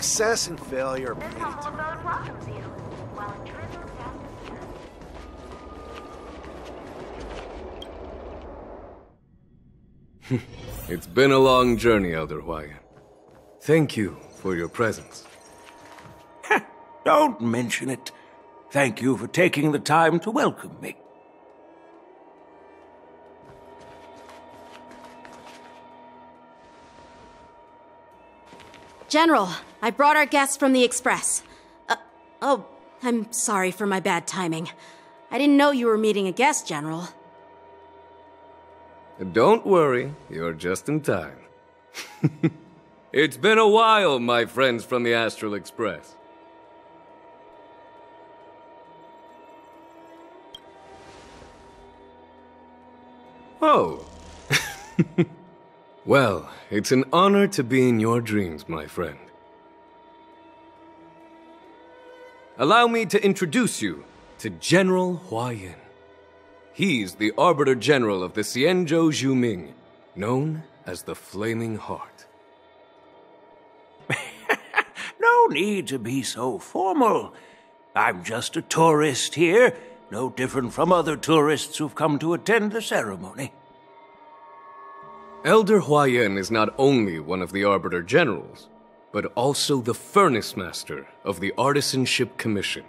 Success and failure. This humble abode welcomes you. While in prison, It's been a long journey, Elder Huaiyan. Thank you for your presence. Don't mention it. Thank you for taking the time to welcome me. General, I brought our guests from the Express. Uh, oh, I'm sorry for my bad timing. I didn't know you were meeting a guest, General. Don't worry, you're just in time. it's been a while, my friends from the Astral Express. Oh. well, it's an honor to be in your dreams, my friend. Allow me to introduce you to General Huaiyan. He's the Arbiter General of the Xianzhou Zhuming, known as the Flaming Heart. no need to be so formal. I'm just a tourist here, no different from other tourists who've come to attend the ceremony. Elder Huaiyan is not only one of the Arbiter Generals, but also the Furnace Master of the Artisanship Commission.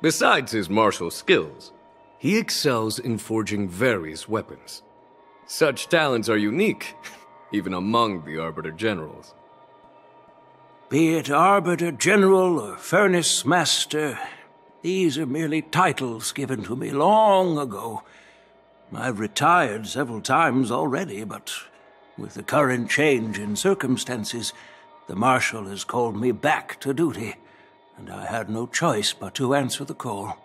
Besides his martial skills, he excels in forging various weapons. Such talents are unique, even among the Arbiter Generals. Be it Arbiter General or Furnace Master, these are merely titles given to me long ago. I've retired several times already, but with the current change in circumstances, the Marshal has called me back to duty, and I had no choice but to answer the call.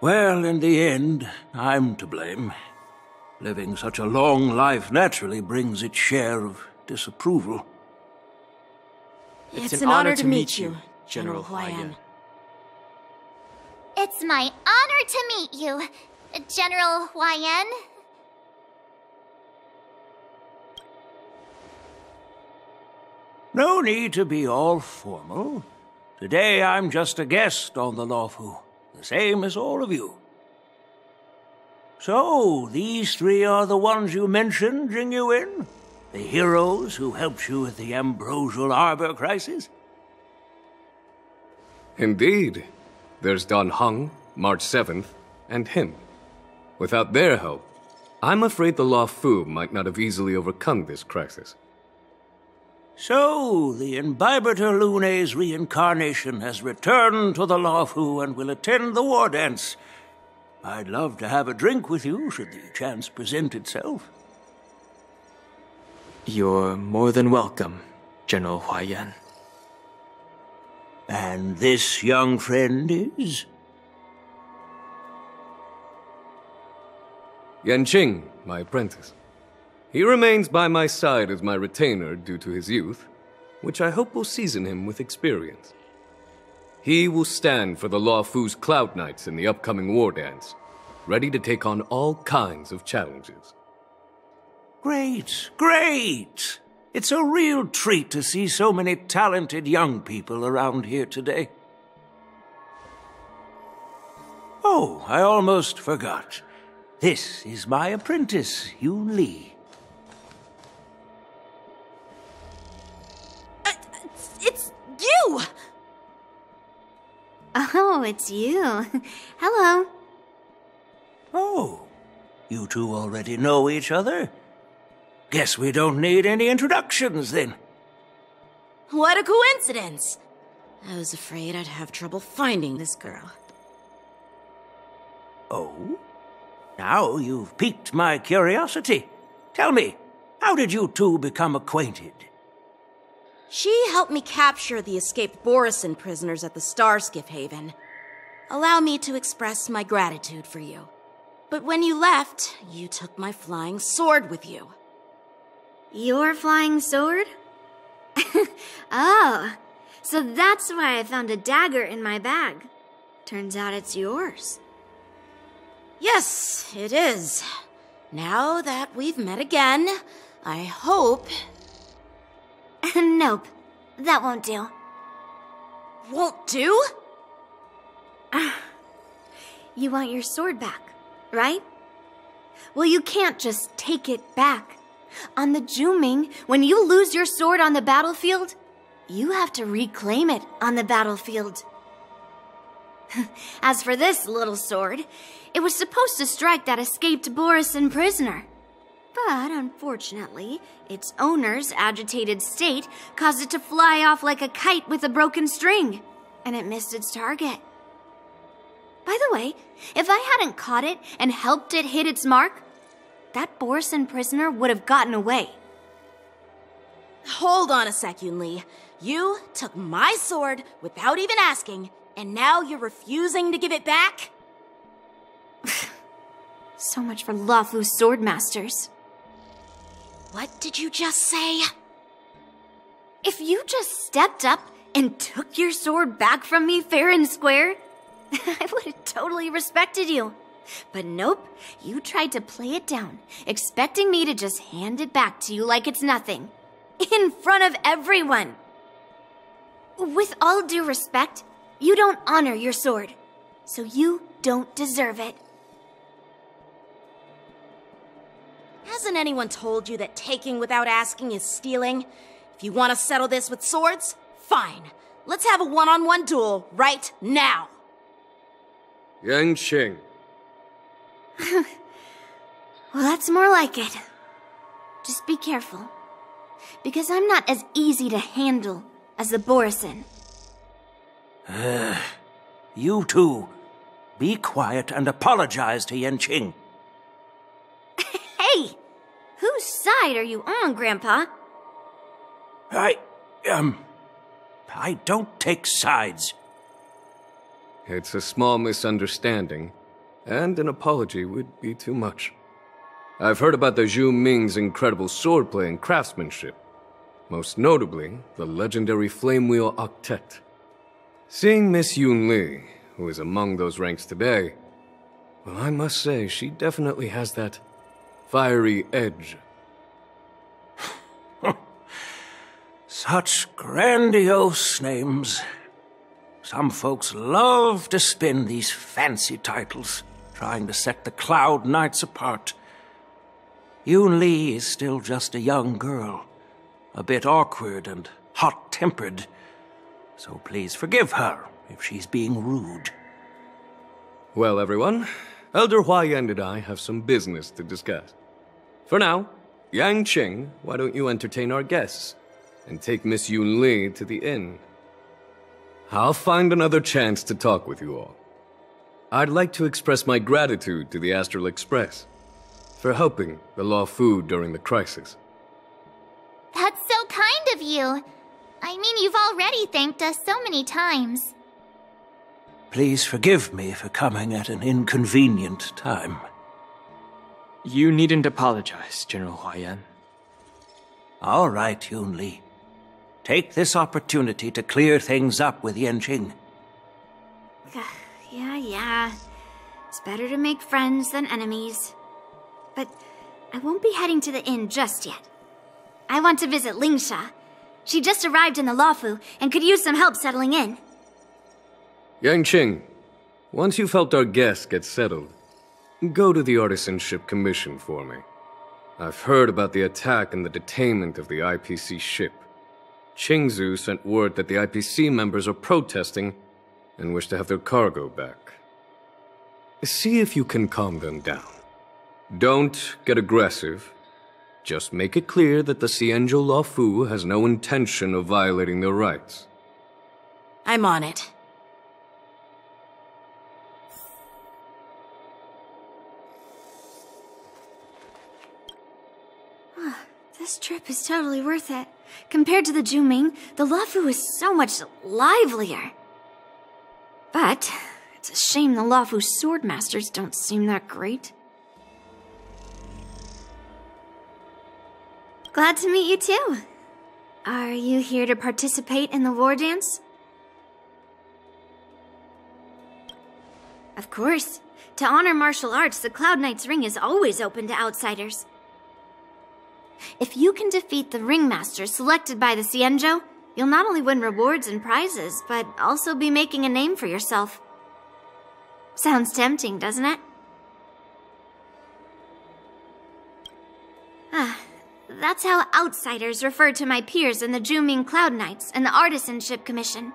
Well, in the end, I'm to blame. Living such a long life naturally brings its share of disapproval. It's, it's an, an, honor, honor to, meet you, General Huaiyan. It's my honor to meet you, General Huaiyan. No need to be all formal. Today I'm just a guest on the Luofu the same as all of you. So, these three are the ones you mentioned, Jing Yuan? The heroes who helped you with the Ambrosial Arbor crisis? Indeed. There's Dan Heng, March 7th, and him. Without their help, I'm afraid the Luofu might not have easily overcome this crisis. So, the Imbibitor Lunae's reincarnation has returned to the Luofu and will attend the war dance. I'd love to have a drink with you should the chance present itself. You're more than welcome, General Huaiyan. And this young friend is? Yanqing, my apprentice. He remains by my side as my retainer due to his youth, which I hope will season him with experience. He will stand for the Luofu's Cloud Knights in the upcoming war dance, ready to take on all kinds of challenges. Great, great! It's a real treat to see so many talented young people around here today. Oh, I almost forgot. This is my apprentice, Yun Li. Oh, it's you. Hello. Oh, you two already know each other? Guess we don't need any introductions then. What a coincidence! I was afraid I'd have trouble finding this girl. Oh? Now you've piqued my curiosity. Tell me, how did you two become acquainted? She helped me capture the escaped Borisin prisoners at the Starskiff Haven. Allow me to express my gratitude for you. But when you left, you took my flying sword with you. Your flying sword? oh, so that's why I found a dagger in my bag. Turns out it's yours. Yes, it is. Now that we've met again, I hope nope. That won't do. Won't do? Ah. You want your sword back, right? Well, you can't just take it back. On the Zhuming, when you lose your sword on the battlefield, you have to reclaim it on the battlefield. As for this little sword, it was supposed to strike that escaped Borisin prisoner. But unfortunately, its owner's agitated state caused it to fly off like a kite with a broken string, and it missed its target. By the way, if I hadn't caught it and helped it hit its mark, that Borisin prisoner would have gotten away. Hold on a sec, Yun Li. You took my sword without even asking, and now you're refusing to give it back? So much for Luofu's sword masters. What did you just say? If you just stepped up and took your sword back from me fair and square, I would have totally respected you. But nope, you tried to play it down, expecting me to just hand it back to you like it's nothing. In front of everyone. With all due respect, you don't honor your sword. So you don't deserve it. Hasn't anyone told you that taking without asking is stealing? If you want to settle this with swords, fine. Let's have a one on one duel right now. Yanqing, Well, that's more like it. Just be careful. Because I'm not as easy to handle as the Borisin. You two, be quiet and apologize to Yanqing. Hey! Whose side are you on, Grandpa? I, um, I don't take sides. it's a small misunderstanding, and an apology would be too much. I've heard about the Zhu Ming's incredible swordplay and craftsmanship, most notably the legendary Flame Wheel Octet. Seeing Miss Yun Li, who is among those ranks today, well, I must say she definitely has that fiery edge. Such grandiose names. Some folks love to spin these fancy titles, trying to set the Cloud Knights apart. Yun Li is still just a young girl, a bit awkward and hot tempered. So please forgive her if she's being rude. Well, everyone, Elder Huaiyan and I have some business to discuss. For now, Yanqing, why don't you entertain our guests and take Miss Yun Li to the inn? I'll find another chance to talk with you all. I'd like to express my gratitude to the Astral Express for helping the Luofu during the crisis. That's so kind of you. I mean, you've already thanked us so many times. Please forgive me for coming at an inconvenient time. You needn't apologize, General Huaiyan. All right, Yun Li. Take this opportunity to clear things up with Yanqing. Yeah, yeah. It's better to make friends than enemies. But I won't be heading to the inn just yet. I want to visit Lingsha. She just arrived in the Luofu and could use some help settling in. Yanqing, once you've helped our guests get settled, go to the Artisanship Commission for me. I've heard about the attack and the detainment of the IPC ship. Qingzu sent word that the IPC members are protesting and wish to have their cargo back. See if you can calm them down. Don't get aggressive. Just make it clear that the Xianzhou Luofu has no intention of violating their rights. I'm on it. This trip is totally worth it. Compared to the Zhuming, the Luofu is so much livelier. But it's a shame the Luofu swordmasters don't seem that great. Glad to meet you too. Are you here to participate in the war dance? Of course. To honor martial arts, the Cloud Knight's Ring is always open to outsiders. If you can defeat the ringmaster selected by the Xianzhou, you'll not only win rewards and prizes, but also be making a name for yourself. Sounds tempting, doesn't it? Ah, that's how outsiders refer to my peers in the Zhuming Cloud Knights and the Artisanship Commission.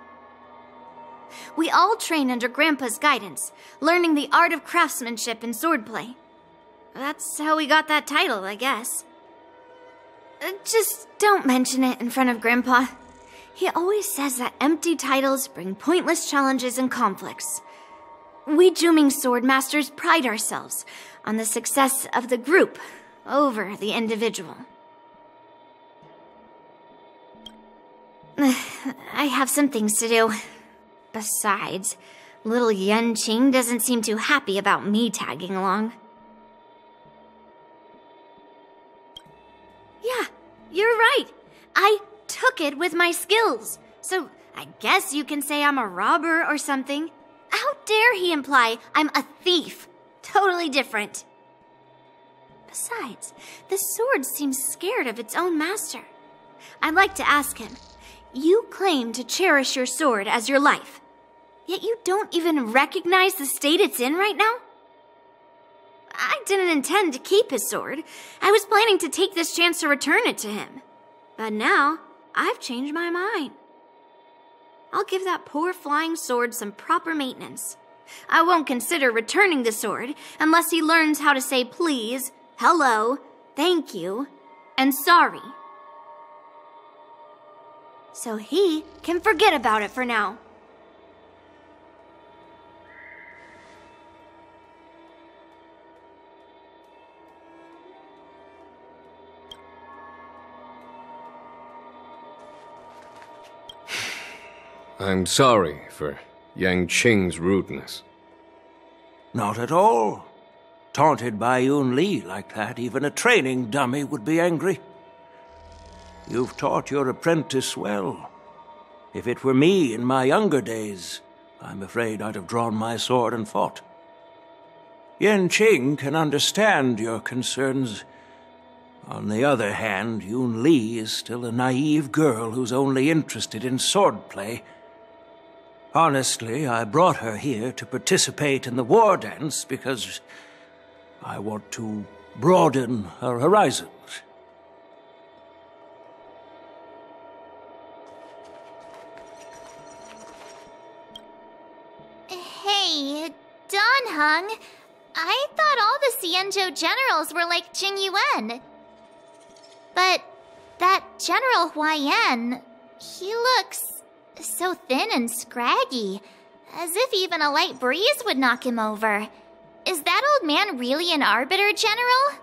We all train under Grandpa's guidance, learning the art of craftsmanship and swordplay. That's how we got that title, I guess. Uh, Just don't mention it in front of Grandpa. He always says that empty titles bring pointless challenges and conflicts. We Zhuming Sword Masters pride ourselves on the success of the group over the individual. I have some things to do. Besides, little Yan Qing doesn't seem too happy about me tagging along. I took it with my skills. So I guess you can say I'm a robber or something. How dare he imply I'm a thief? Totally different. Besides, the sword seems scared of its own master. I'd like to ask him. You claim to cherish your sword as your life, yet you don't even recognize the state it's in right now? I didn't intend to keep his sword. I was planning to take this chance to return it to him. But now, I've changed my mind. I'll give that poor flying sword some proper maintenance. I won't consider returning the sword unless he learns how to say please, hello, thank you, and sorry. So he can forget about it for now. I'm sorry for Yanqing's rudeness. Not at all. Taunted by Yun Li like that, even a training dummy would be angry. You've taught your apprentice well. If it were me in my younger days, I'm afraid I'd have drawn my sword and fought. Yan Qing can understand your concerns. On the other hand, Yun Li is still a naive girl who's only interested in swordplay. Honestly, I brought her here to participate in the war dance because I want to broaden her horizons. Hey, Dan Heng. I thought all the Xianzhou generals were like Jing Yuan. But that General Huaiyan, he looks so thin and scraggy, as if even a light breeze would knock him over. Is that old man really an Arbiter General?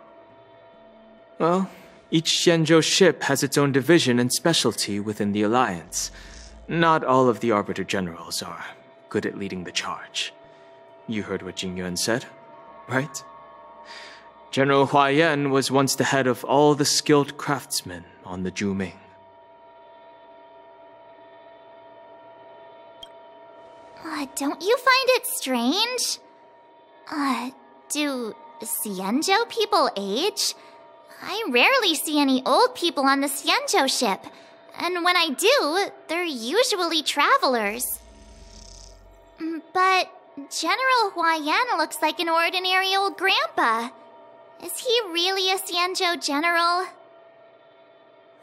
Well, each Xianzhou ship has its own division and specialty within the Alliance. Not all of the Arbiter Generals are good at leading the charge. You heard what Jing Yuan said, right? General Huaiyan was once the head of all the skilled craftsmen on the Zhuming. Uh, don't you find it strange? Uh, do Xianzhou people age? I rarely see any old people on the Xianzhou ship. And when I do, they're usually travelers. Mm, But General Huaiyan looks like an ordinary old grandpa. Is he really a Xianzhou general?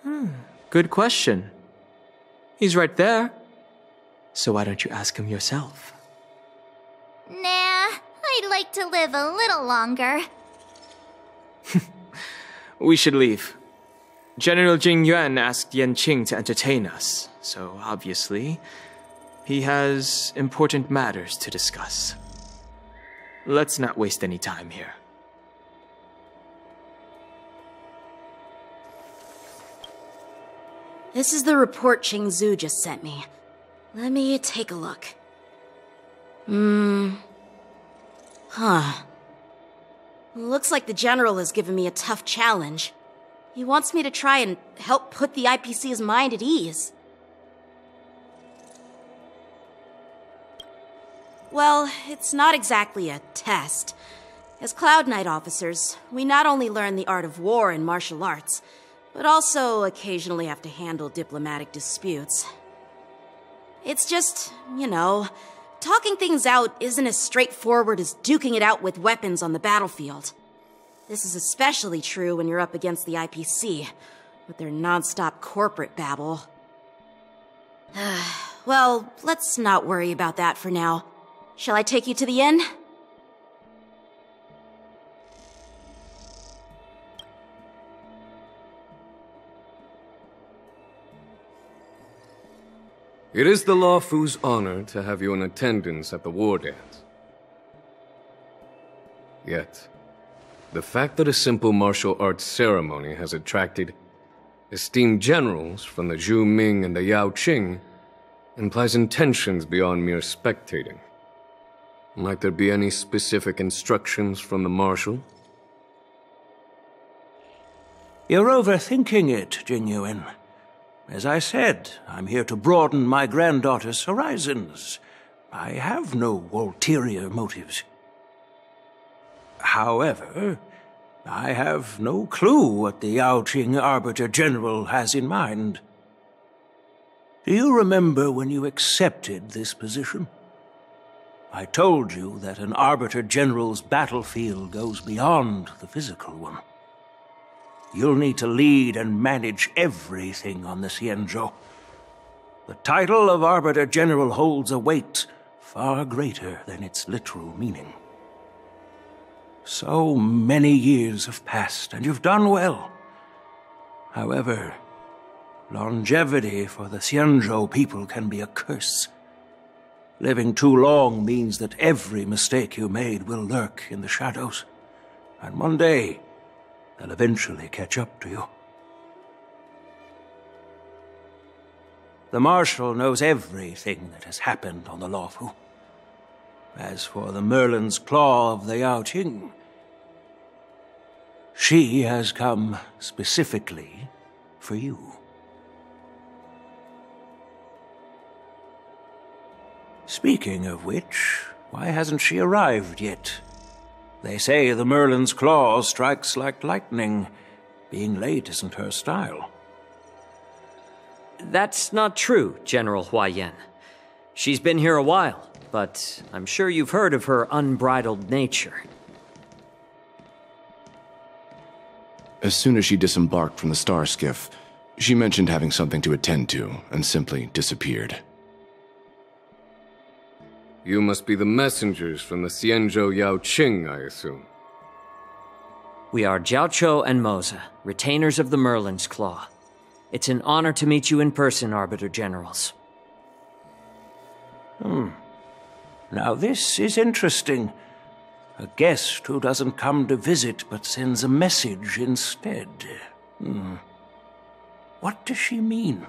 Hmm, Good question. He's right there. So why don't you ask him yourself? Nah, I'd like to live a little longer. We should leave. General Jing Yuan asked Yan Qing to entertain us, so obviously, he has important matters to discuss. Let's not waste any time here. This is the report Qingzu just sent me. Let me take a look. Hmm. Huh. Looks like the General has given me a tough challenge. He wants me to try and help put the IPC's mind at ease. Well, it's not exactly a test. As Cloud Knight officers, we not only learn the art of war and martial arts, but also occasionally have to handle diplomatic disputes. It's just, you know, talking things out isn't as straightforward as duking it out with weapons on the battlefield. This is especially true when you're up against the IPC, with their non-stop corporate babble. well, let's not worry about that for now. Shall I take you to the inn? It is the Luofu's honor to have you in attendance at the war dance. Yet, the fact that a simple martial arts ceremony has attracted esteemed generals from the Zhu Ming and the Yao Qing implies intentions beyond mere spectating. Might there be any specific instructions from the marshal? You're overthinking it, Jingyuan. As I said, I'm here to broaden my granddaughter's horizons. I have no ulterior motives. However, I have no clue what the Yaoqing Arbiter General has in mind. Do you remember when you accepted this position? I told you that an Arbiter General's battlefield goes beyond the physical one. You'll need to lead and manage everything on the Xianzhou. The title of Arbiter General holds a weight far greater than its literal meaning. So many years have passed, and you've done well. However, longevity for the Xianzhou people can be a curse. Living too long means that every mistake you made will lurk in the shadows. And one day, They'll eventually catch up to you. The Marshal knows everything that has happened on the Luofu. As for the Merlin's Claw of the Yaoqing, she has come specifically for you. Speaking of which, why hasn't she arrived yet? They say the Merlin's claw strikes like lightning. Being late isn't her style. That's not true, General Huaiyan. She's been here a while, but I'm sure you've heard of her unbridled nature. As soon as she disembarked from the star skiff, she mentioned having something to attend to and simply disappeared. You must be the messengers from the Xianzhou Yaoqing, I assume. We are Jiaoqiu and Moze, retainers of the Merlin's Claw. It's an honor to meet you in person, Arbiter Generals. Hmm. Now this is interesting. A guest who doesn't come to visit but sends a message instead. Hmm. What does she mean?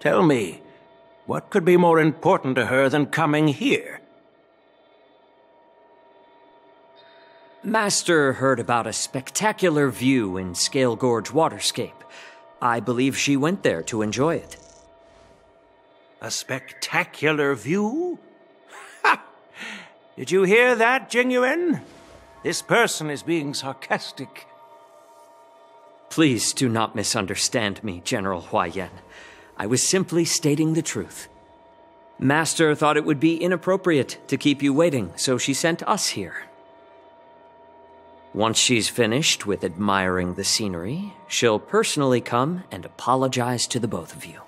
Tell me, what could be more important to her than coming here? Master heard about a spectacular view in Scale Gorge Waterscape. I believe she went there to enjoy it. A spectacular view? Ha! Did you hear that, Jingyuan? This person is being sarcastic. Please do not misunderstand me, General Huaiyan. I was simply stating the truth. Master thought it would be inappropriate to keep you waiting, so she sent us here. Once she's finished with admiring the scenery, she'll personally come and apologize to the both of you.